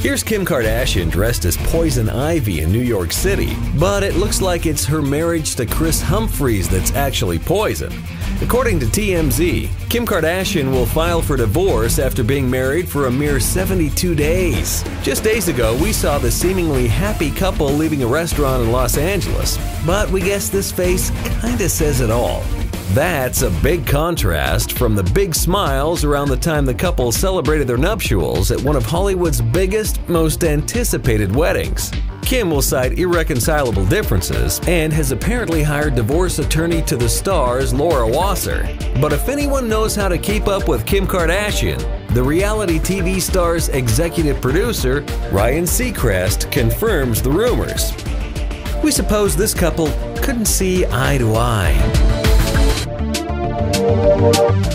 Here's Kim Kardashian dressed as Poison Ivy in New York City, but it looks like it's her marriage to Kris Humphries that's actually poison. According to TMZ, Kim Kardashian will file for divorce after being married for a mere 72 days. Just days ago, we saw the seemingly happy couple leaving a restaurant in Los Angeles, but we guess this face kinda says it all. That's a big contrast from the big smiles around the time the couple celebrated their nuptials at one of Hollywood's biggest, most anticipated weddings. Kim will cite irreconcilable differences and has apparently hired divorce attorney to the stars Laura Wasser. But if anyone knows how to keep up with Kim Kardashian, the reality TV star's executive producer, Ryan Seacrest, confirms the rumors. We suppose this couple couldn't see eye to eye. Thank you.